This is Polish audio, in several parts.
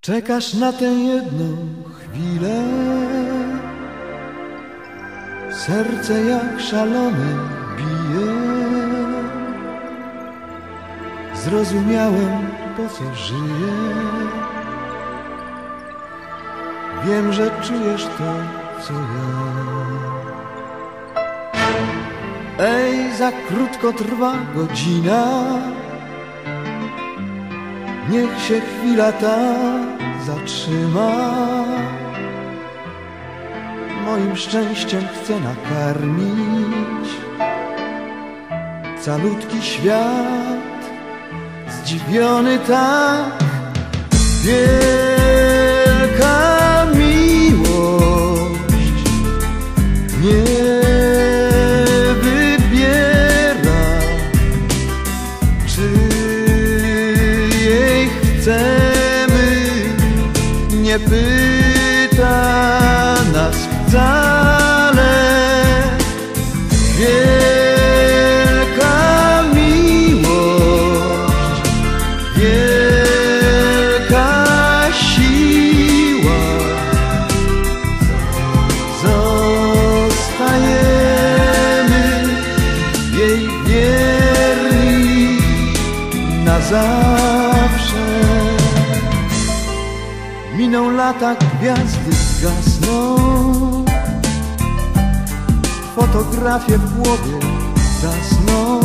Czekasz na tę jedną chwilę. Serce jak szalone bije. Zrozumiałem po co żyję. Wiem, że czujesz to, co ja. Ej, za krótko trwa godzina Niech się chwila ta zatrzyma. Moim szczęściem chcę nakarmić Calutki świat. Zdziwiony tak Wielka Nie pyta nas wcale. Wielka miłość Wielka siła. Zostajemy jej wierni na zawsze Lata, gwiazdy gasną Fotografie w głowie zasną.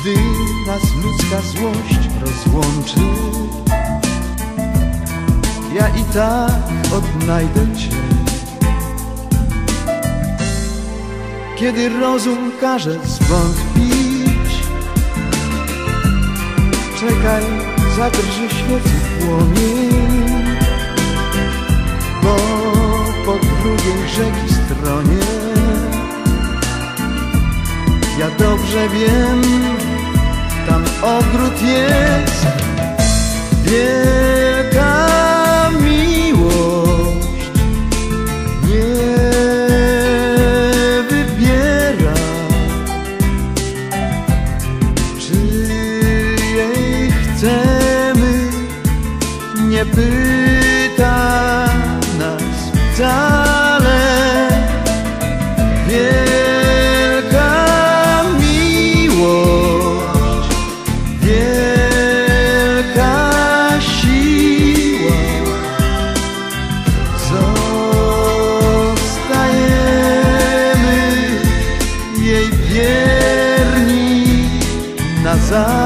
Gdy nas ludzka złość rozłączy Ja i tak odnajdę Cię. Kiedy rozum każe zwątpić Czekaj, zadrży świecy płomień Bo po drugiej rzeki stronie Ja dobrze wiem, tam ogród jest. Wielka miłość Nie wybiera Czy jej chcemy nie pyta nas wcale Wielka miłość, wielka siła Zostajemy jej wierni na zawsze.